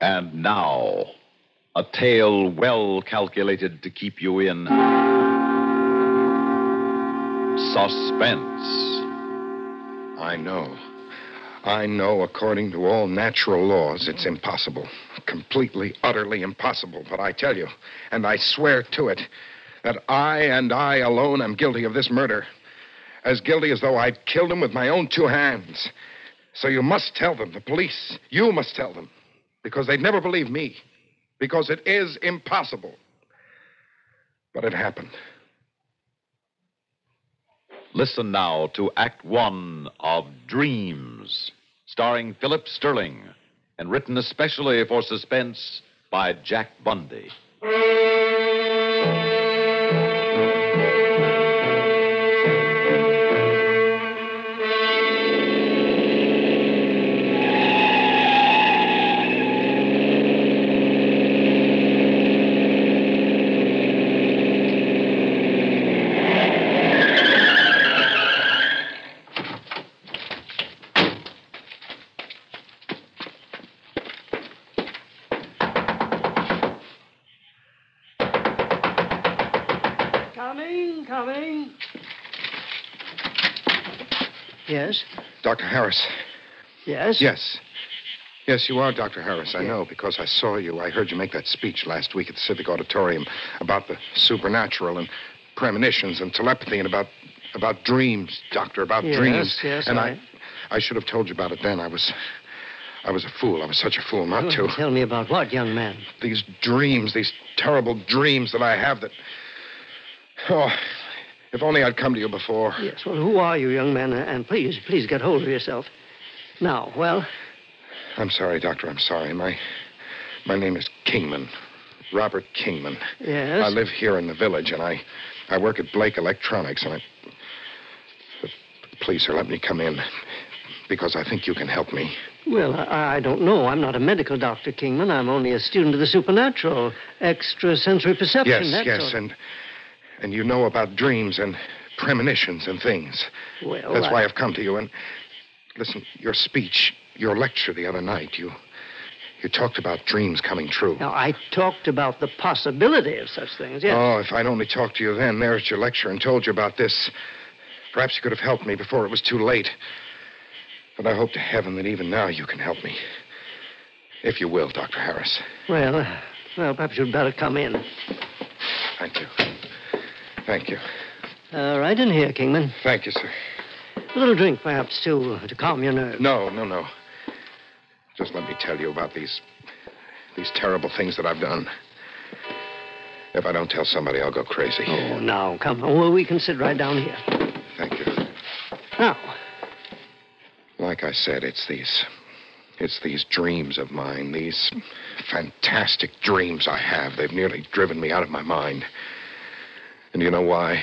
And now, a tale well calculated to keep you in suspense. I know. I know, according to all natural laws, it's impossible. Completely, utterly impossible. But I tell you, and I swear to it, that I and I alone am guilty of this murder. As guilty as though I'd killed him with my own two hands. So you must tell them, the police. You must tell them. Because they'd never believe me. Because it is impossible. But it happened. Listen now to Act One of Dreams, starring Philip Sterling, and written especially for suspense by Jack Bundy. Dr. Harris. yes. Yes. Yes, you are Dr. Harris. I know because I saw you. I heard you make that speech last week at the Civic Auditorium about the supernatural and premonitions and telepathy and about about dreams, Doctor, about Yes, dreams. yes, and I- I I should have told you about it then. I was I was a fool. I was such a fool not oh, to. Tell me about what, young man? These dreams, these terrible dreams that I have that Oh, if only I'd come to you before. Yes, well, who are you, young man? And please, please get hold of yourself. Now, well, I'm sorry, Doctor. I'm sorry. My my name is Kingman. Robert Kingman. yes. I live here in the village, and I, I work at Blake Electronics, and I. Please, sir, let me come in, because I think you can help me. Well, I, I don't know. I'm not a medical doctor, Kingman. I'm only a student of the supernatural, extrasensory perception. yes, yes, sort. and and you know about dreams and premonitions and things. Well, That's I- why I've come to you. And listen, your speech, your lecture the other night, you you talked about dreams coming true. Now, I talked about the possibility of such things, yes. Oh, if I'd only talked to you then, there at your lecture, and told you about this, perhaps you could have helped me before it was too late. But I hope to heaven that even now you can help me. If you will, Dr. Harris. Well, uh, well, perhaps you'd better come in. Thank you. Thank you. Uh, right in here, Kingman. Thank you, sir. A little drink, perhaps, to, to calm your nerves. No, no, no. Just let me tell you about these these terrible things that I've done. If I don't tell somebody, I'll go crazy. Oh, now, come on. Well, we can sit right down here. Thank you. Now, Like I said, it's these. It's these dreams of mine, these fantastic dreams I have. They've nearly driven me out of my mind. And you know why?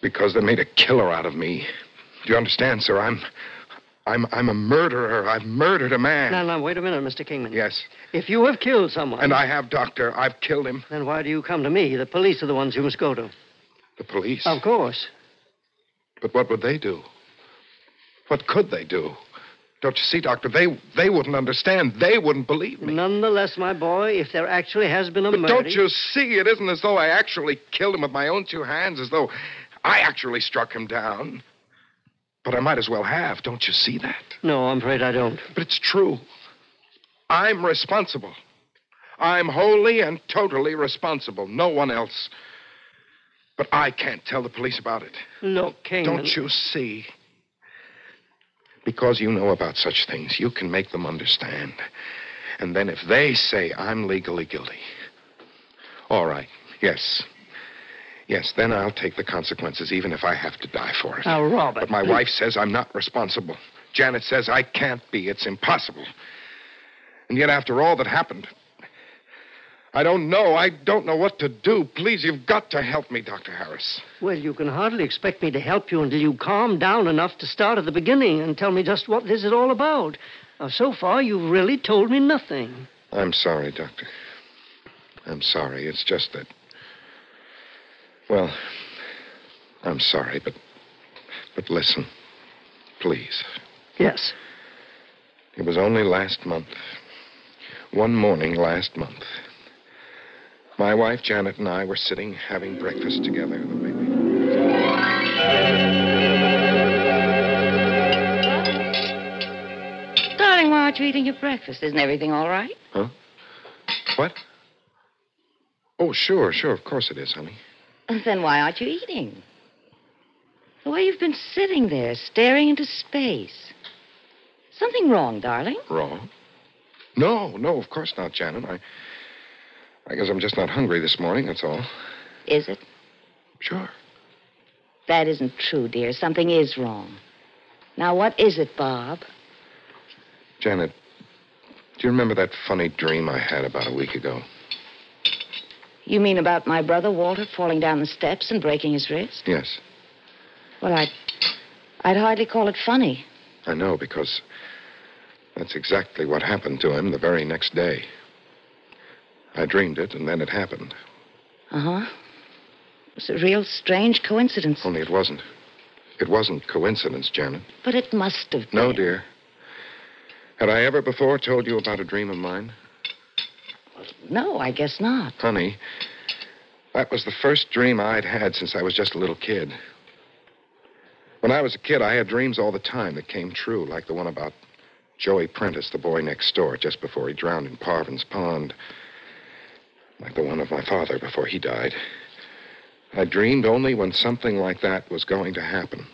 Because they made a killer out of me. Do you understand, sir? I'm. I'm, I'm a murderer. I've murdered a man. now, now, wait a minute, Mr. Kingman. Yes. If you have killed someone, And I have, Doctor. I've killed him. then why do you come to me? The police are the ones you must go to. The police. Of course. But what would they do? What could they do? Don't you see, Doctor? They they wouldn't understand. They wouldn't believe me. Nonetheless, my boy, if there actually has been a But murder. don't you see? It isn't as though I actually killed him with my own two hands, as though I actually struck him down. But I might as well have. Don't you see that? No, I'm afraid I don't. But it's true. I'm responsible. I'm wholly and totally responsible. No one else. But I can't tell the police about it. Look, Kingman. Don't you see? Because you know about such things, you can make them understand. And then if they say I'm legally guilty, all right, yes. Yes, then I'll take the consequences, even if I have to die for it. Now, Robert. But my wife says I'm not responsible. Janet says I can't be. It's impossible. And yet, after all that happened, I don't know. I don't know what to do. Please, you've got to help me, Dr. Harris. Well, you can hardly expect me to help you until you calm down enough to start at the beginning and tell me just what this is all about. Now, so far, you've really told me nothing. I'm sorry, Doctor. I'm sorry. It's just that. Well, I'm sorry, but. But listen, please. Yes. It was only last month. One morning last month, my wife Janet and I were sitting having breakfast together. The we... Darling, why aren't you eating your breakfast? Isn't everything all right? Huh? What? Oh, sure, sure. Of course it is, honey. Then why aren't you eating? The way you've been sitting there, staring into space. Something wrong, darling? Wrong? No, no, of course not, Janet. I, I guess I'm just not hungry this morning. That's all. Is it? Sure. That isn't true, dear. Something is wrong. Now, what is it, Bob? Janet, do you remember that funny dream I had about a week ago? You mean about my brother Walter falling down the steps and breaking his wrist? Yes, Well, I'd, I'd hardly call it funny. I know because that's exactly what happened to him the very next day. I dreamed it, and then it happened. Uh huh. It was a real strange coincidence. Only it wasn't. It wasn't coincidence, Janet. But it must have been. No, dear. Had I ever before told you about a dream of mine? No, I guess not. Honey, that was the first dream I'd had since I was just a little kid. When I was a kid, I had dreams all the time that came true, like the one about Joey Prentice, the boy next door, just before he drowned in Parvin's Pond. Like the one of my father before he died. I dreamed only when something like that was going to happen.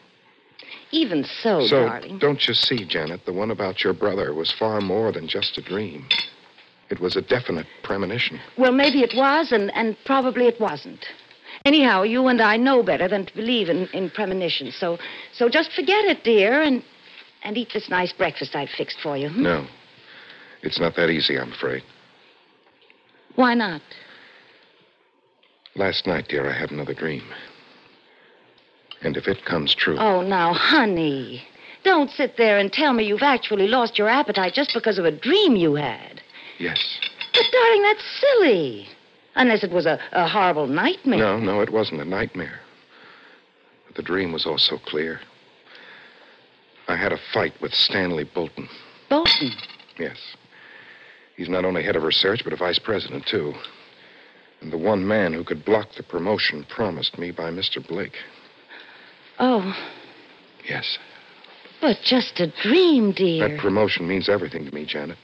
Even so, so, darling. don't you see, Janet, the one about your brother was far more than just a dream. It was a definite premonition. Well, maybe it was, and, and probably it wasn't. Anyhow, you and I know better than to believe in, in premonitions. So, so just forget it, dear, and and eat this nice breakfast I've fixed for you. hmm? No. It's not that easy, I'm afraid. Why not? Last night, dear, I had another dream. And if it comes true. Oh, now, honey, don't sit there and tell me you've actually lost your appetite just because of a dream you had. Yes. But, darling, that's silly. Unless it was a, a horrible nightmare. No, no, it wasn't a nightmare. But the dream was all so clear. I had a fight with Stanley Bolton. Bolton. Yes. He's not only head of research, but a vice president, too. And the one man who could block the promotion promised me by Mr. Blake. Oh, Yes. but just a dream, dear. That promotion means everything to me, Janet.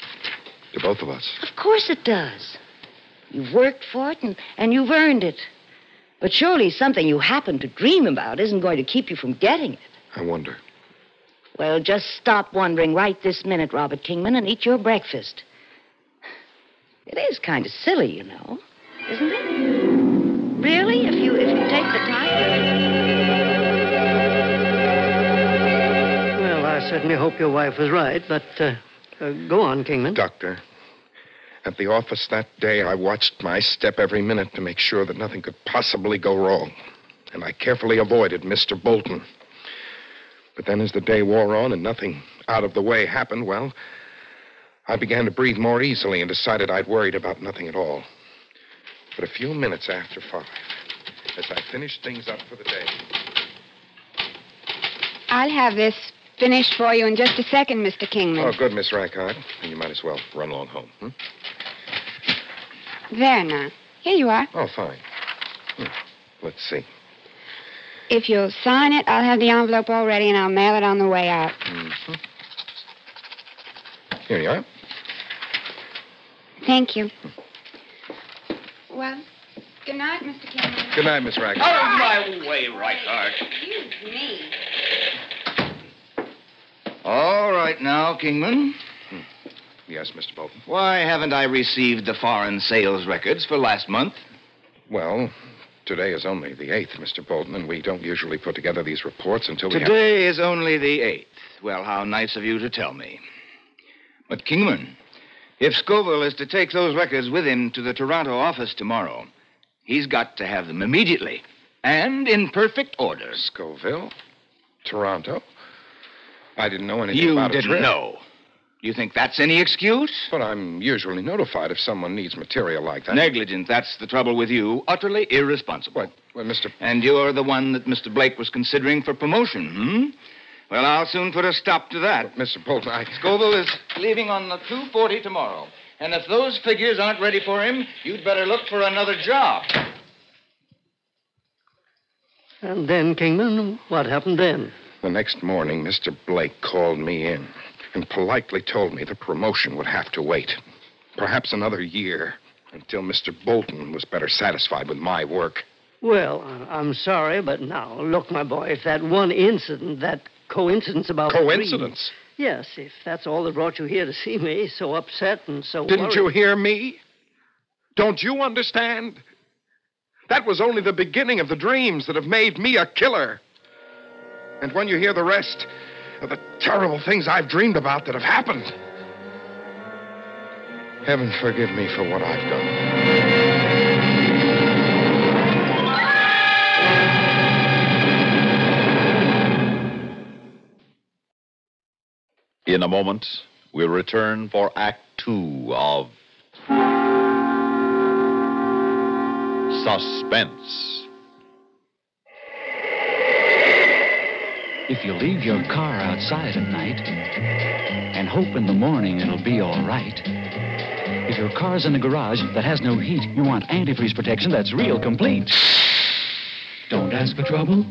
To both of us. Of course it does. You've worked for it and, and you've earned it. But surely something you happen to dream about isn't going to keep you from getting it. I wonder. Well, just stop wondering right this minute, Robert Kingman, and eat your breakfast. It is kind of silly, you know, isn't it? Really, if you if you take the time. Well, I certainly hope your wife was right, but uh, uh, go on, Kingman. Doctor, at the office that day, I watched my step every minute to make sure that nothing could possibly go wrong. And I carefully avoided Mr. Bolton. But then, as the day wore on and nothing out of the way happened, well, I began to breathe more easily and decided I'd worried about nothing at all. But a few minutes after five, as I finished things up for the day, I'll have this finished for you in just a second, Mr. Kingman. Oh, good, Miss Rackard. And you might as well run along home. Hmm? There now. Here you are. Oh, fine. Hmm. Let's see. If you'll sign it, I'll have the envelope all ready and I'll mail it on the way out. Mhm. Here you are. Thank you. Well, good night, Mr. Kingman. Good night, Miss Rackard. Out of my way, Reichard. Excuse me. All right now, Kingman. Hmm. Yes, Mr. Bolton. Why haven't I received the foreign sales records for last month? Well, today is only the 8th, Mr. Bolton, and we don't usually put together these reports until we have... Today is only the 8th. Well, how nice of you to tell me. But, Kingman, if Scoville is to take those records with him to the Toronto office tomorrow, he's got to have them immediately and in perfect order. Scoville? Toronto? I didn't know anything You about a didn't know. You think that's any excuse? But I'm usually notified if someone needs material like that. Negligent, that's the trouble with you. Utterly irresponsible. What? Well, Mr. And you're the one that Mr. Blake was considering for promotion, hmm? Well, I'll soon put a stop to that. Mr. Bolton, I... Scoville is leaving on the 240 tomorrow. And if those figures aren't ready for him, you'd better look for another job. And then, Kingman, what happened then? The next morning, Mr. Blake called me in and politely told me the promotion would have to wait. Perhaps another year until Mr. Bolton was better satisfied with my work. Well, I'm sorry, but now, look, my boy, if that one incident, that coincidence about Coincidence? Yes, if that's all that brought you here to see me, so upset and so Didn't worried. you hear me? Don't you understand? That was only the beginning of the dreams that have made me a killer. And when you hear the rest of the terrible things I've dreamed about that have happened, heaven forgive me for what I've done. In a moment, we'll return for Act Two of Suspense. If you leave your car outside at night and hope in the morning it'll be all right. If your car's in a garage that has no heat, you want antifreeze protection that's real complete. Don't ask for trouble.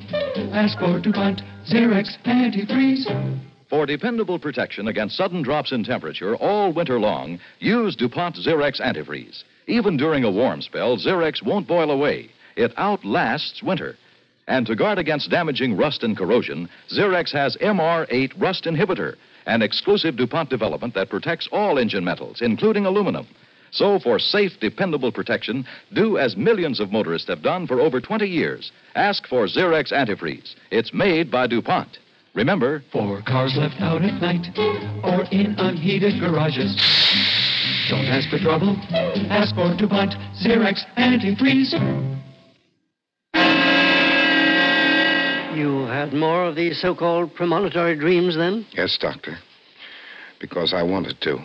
Ask for DuPont Zerex antifreeze. For dependable protection against sudden drops in temperature all winter long, use DuPont Zerex antifreeze. Even during a warm spell, Zerex won't boil away. It outlasts winter. And to guard against damaging rust and corrosion, Zerex has MR8 Rust Inhibitor, an exclusive DuPont development that protects all engine metals, including aluminum. So, for safe, dependable protection, do as millions of motorists have done for over 20 years. Ask for Zerex antifreeze. It's made by DuPont. Remember, For cars left out at night or in unheated garages. Don't ask for trouble. Ask for DuPont Zerex antifreeze. You had more of these so called premonitory dreams then? Yes, Doctor. Because I wanted to.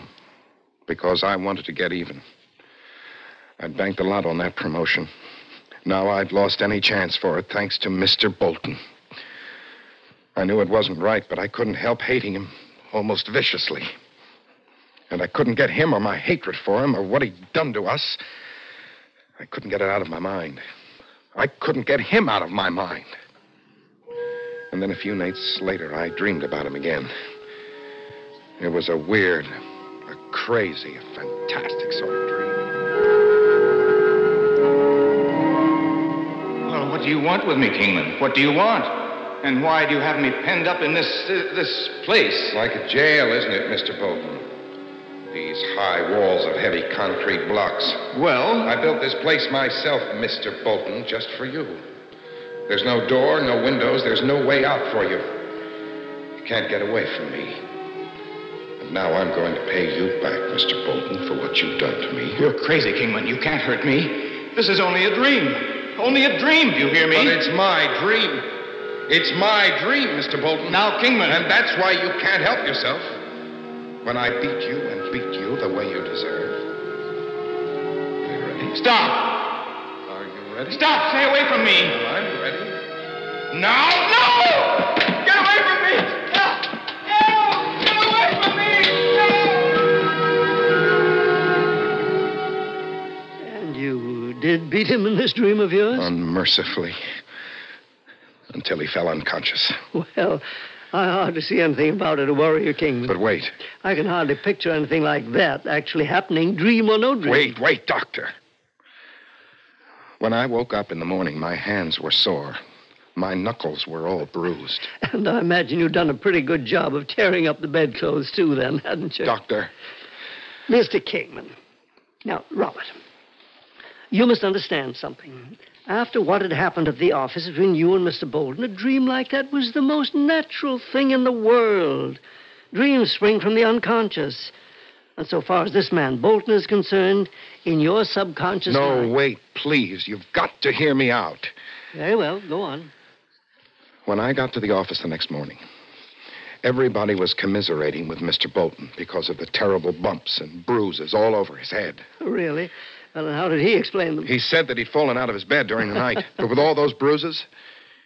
Because I wanted to get even. I'd banked a lot on that promotion. Now I'd lost any chance for it thanks to Mr. Bolton. I knew it wasn't right, but I couldn't help hating him almost viciously. And I couldn't get him or my hatred for him or what he'd done to us. I couldn't get it out of my mind. I couldn't get him out of my mind. And then a few nights later, I dreamed about him again. It was a weird, a crazy, a fantastic sort of dream. Well, what do you want with me, Kingman? What do you want? And why do you have me penned up in this uh, this place? Like a jail, isn't it, Mr. Bolton? These high walls of heavy concrete blocks. Well, I built this place myself, Mr. Bolton, just for you. There's no door, no windows, there's no way out for you. You can't get away from me. And now I'm going to pay you back, Mr. Bolton, for what you've done to me. you're crazy, Kingman. You can't hurt me. This is only a dream. Only a dream, do you hear me? But it's my dream. It's my dream, Mr. Bolton. Now, Kingman. And that's why you can't help yourself. When I beat you and beat you the way you deserve. Are you ready? Stop! Are you ready? Stop! Stay away from me! Well, I'm ready. No! No! Get away from me! No! No! Get away from me! And you did beat him in this dream of yours? Unmercifully. Until he fell unconscious. Well, I hardly see anything about it to worry king. But wait, I can hardly picture anything like that actually happening, dream or no dream. wait, wait, Doctor. When I woke up in the morning, my hands were sore. My knuckles were all bruised. And I imagine you've done a pretty good job of tearing up the bedclothes, too, then, hadn't you? Doctor, Mr. Kingman. Now, Robert, you must understand something. After what had happened at the office between you and Mr. Bolton, a dream like that was the most natural thing in the world. Dreams spring from the unconscious. And so far as this man Bolton is concerned, in your subconscious no, mind. wait, please. You've got to hear me out. Very well, go on. When I got to the office the next morning, everybody was commiserating with Mr. Bolton because of the terrible bumps and bruises all over his head. Really? Well, and how did he explain them? He said that he'd fallen out of his bed during the night, but with all those bruises,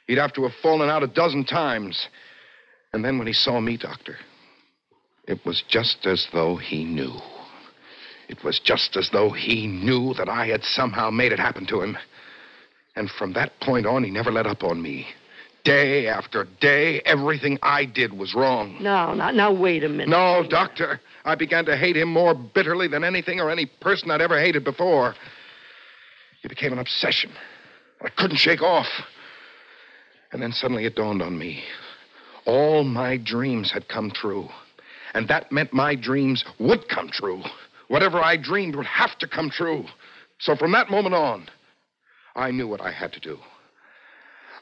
he'd have to have fallen out a dozen times. And then when he saw me, Doctor, it was just as though he knew. It was just as though he knew that I had somehow made it happen to him. And from that point on, he never let up on me. Day after day, everything I did was wrong. No, now, now, wait a minute. No, Doctor. I began to hate him more bitterly than anything or any person I'd ever hated before. It became an obsession. I couldn't shake off. And then suddenly it dawned on me. All my dreams had come true. And that meant my dreams would come true. Whatever I dreamed would have to come true. So from that moment on, I knew what I had to do.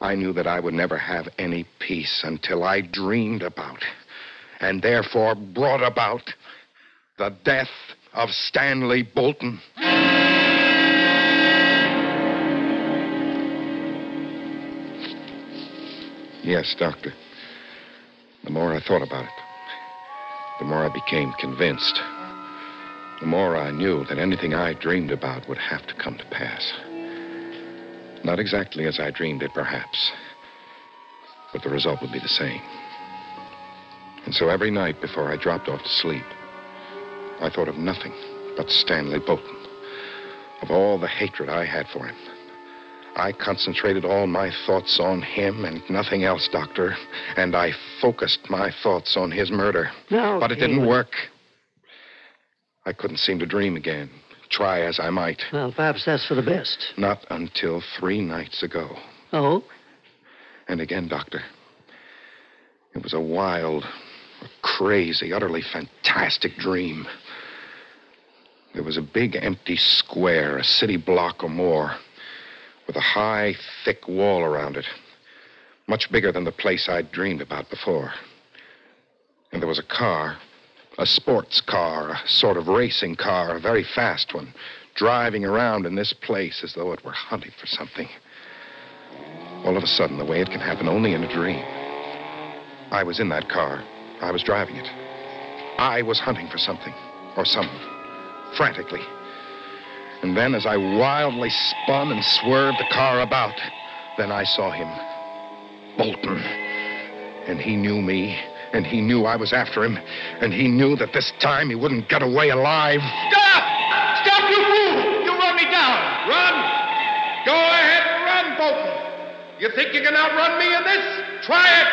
I knew that I would never have any peace until I dreamed about, and therefore brought about, the death of Stanley Bolton. Yes, Doctor. The more I thought about it, the more I became convinced. The more I knew that anything I dreamed about would have to come to pass. Not exactly as I dreamed it, perhaps, but the result would be the same. And so every night before I dropped off to sleep, I thought of nothing but Stanley Bolton, of all the hatred I had for him. I concentrated all my thoughts on him and nothing else, Doctor, and I focused my thoughts on his murder. No, but it didn't Kingman. work. I couldn't seem to dream again, try as I might. Well, perhaps that's for the best. Not until three nights ago. Oh? And again, Doctor. It was a wild, a crazy, utterly fantastic dream. There was a big empty square, a city block or more, with a high, thick wall around it, much bigger than the place I'd dreamed about before. And there was a car, a sports car, a sort of racing car, a very fast one, driving around in this place as though it were hunting for something. All of a sudden, the way it can happen only in a dream. I was in that car. I was driving it. I was hunting for something, or someone, frantically. And then, as I wildly spun and swerved the car about, then I saw him. Bolton. And he knew me, and he knew I was after him, and he knew that this time he wouldn't get away alive. Stop! Stop, you fool! You run me down! Run! Go ahead and run, Bolton. You think you can outrun me in this? Try it!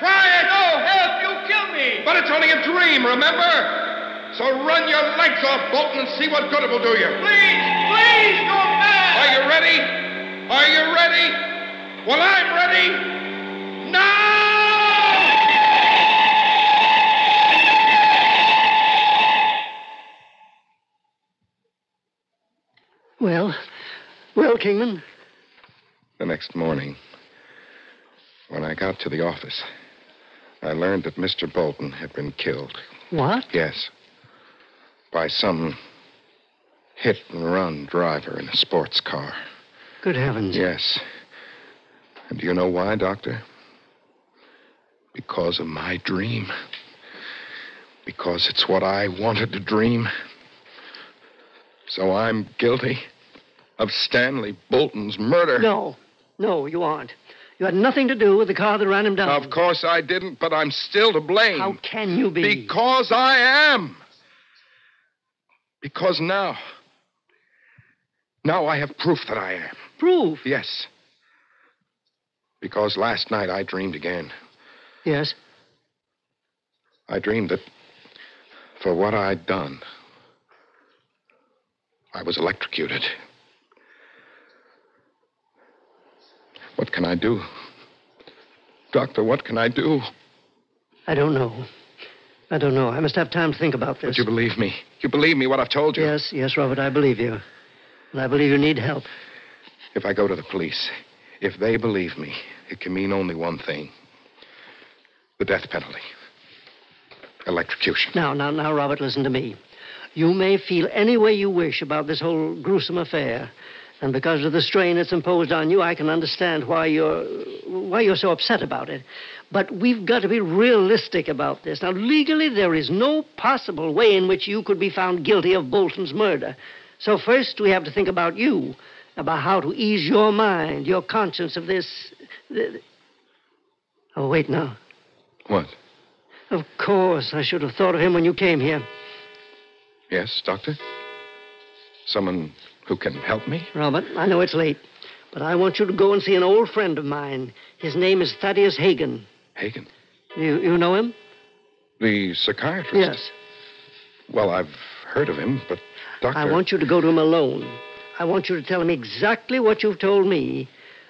Try it! Oh, help! You'll kill me! But it's only a dream, remember? So run your legs off, Bolton, and see what good it will do you. Please! Please! You're mad! Are you ready? Are you ready? Well, I'm ready. Now! Well, well, Kingman. The next morning, when I got to the office, I learned that Mr. Bolton had been killed. What? Yes. By some hit and run driver in a sports car. Good heavens. Yes. And do you know why, Doctor? Because of my dream. Because it's what I wanted to dream. So I'm guilty of Stanley Bolton's murder. No, no, you aren't. You had nothing to do with the car that ran him down. Of course I didn't, but I'm still to blame. How can you be? Because I am. Because now. Now I have proof that I am. Proof? Yes. Because last night I dreamed again. Yes. I dreamed that for what I'd done, I was electrocuted. What can I do? Doctor, what can I do? I don't know. I don't know. I must have time to think about this. But you believe me. You believe me what I've told you. Yes, yes, Robert, I believe you. And I believe you need help. If I go to the police, if they believe me, it can mean only one thing the death penalty. Electrocution. Now, now, now, Robert, listen to me. You may feel any way you wish about this whole gruesome affair. And because of the strain it's imposed on you, I can understand why you're why you're so upset about it. But we've got to be realistic about this. Now, legally, there is no possible way in which you could be found guilty of Bolton's murder. So first, we have to think about you, about how to ease your mind, your conscience of this. th- Oh, wait now. What? Of course, I should have thought of him when you came here. Yes, Doctor? Someone who can help me? Robert, I know it's late, but I want you to go and see an old friend of mine. His name is Thaddeus Hagen. Hagen? You, you know him? The psychiatrist? Yes. Well, I've heard of him, but Doctor. I want you to go to him alone. I want you to tell him exactly what you've told me.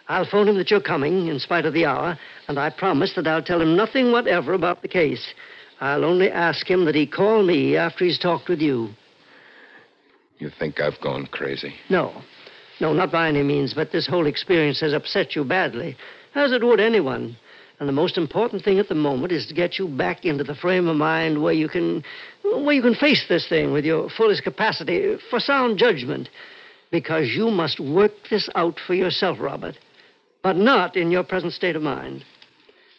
I'll phone him that you're coming, in spite of the hour, and I promise that I'll tell him nothing whatever about the case. I'll only ask him that he call me after he's talked with you. You think I've gone crazy? No. No, not by any means, but this whole experience has upset you badly, as it would anyone. And the most important thing at the moment is to get you back into the frame of mind where you can where you can face this thing with your fullest capacity for sound judgment. Because you must work this out for yourself, Robert. But not in your present state of mind.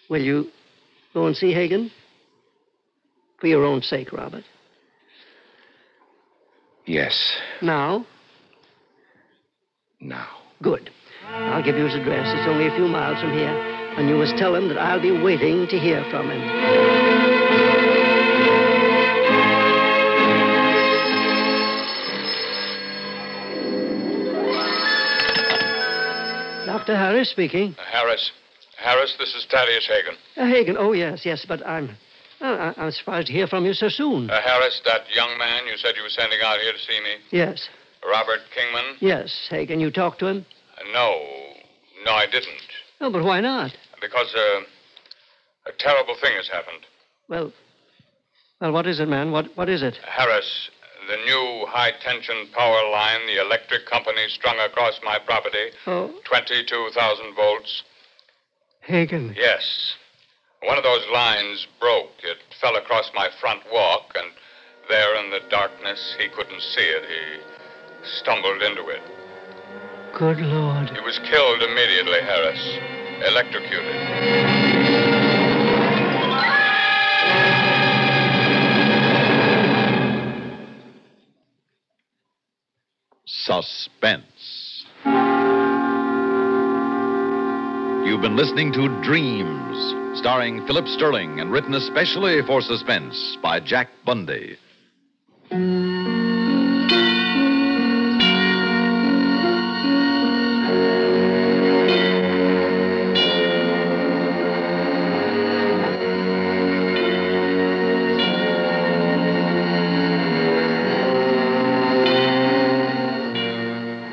Will you go and see Hagen? For your own sake, Robert. Yes. Now? Now. Good. I'll give you his address. It's only a few miles from here. And you must tell him that I'll be waiting to hear from him. Dr. Harris speaking. Harris. Harris, this is Thaddeus Hagen. Uh, Hagen, oh, yes, yes, but I'm. Uh, I- I'm surprised to hear from you so soon. Uh, Harris, that young man you said you were sending out here to see me, yes, Robert Kingman? yes, Hagen, you talked to him? Uh, no. No, I didn't. Oh, but why not? Because uh, a terrible thing has happened. Well, well, what is it, man? What, what is it? Harris, the new high tension power line the electric company strung across my property, Oh, 22,000 volts. Hagen. Yes. One of those lines broke. It fell across my front walk, and there in the darkness, he couldn't see it. He stumbled into it. Good Lord. He was killed immediately, Harris. Electrocuted. Suspense. You've been listening to Dreams, starring Philip Sterling and written especially for suspense by Jack Bundy.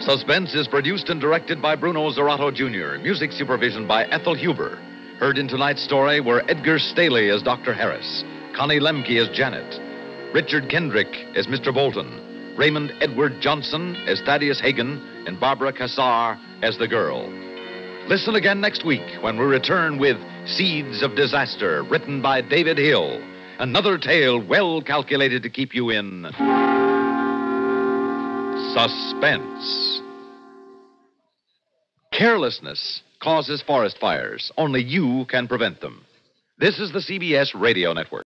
Suspense is produced and directed by Bruno Zirato Jr., music supervision by Ethel Huber. Heard in tonight's story were Edgar Stehli as Dr. Harris, Connie Lembcke as Janet, Richard Kendrick as Mr. Bolton, Raymond Edward Johnson as Thaddeus Hagen, and Barbara Cassar as the girl. Listen again next week when we return with Seeds of Disaster, written by David Hill. Another tale well calculated to keep you in suspense. Carelessness causes forest fires. Only you can prevent them. This is the CBS Radio Network.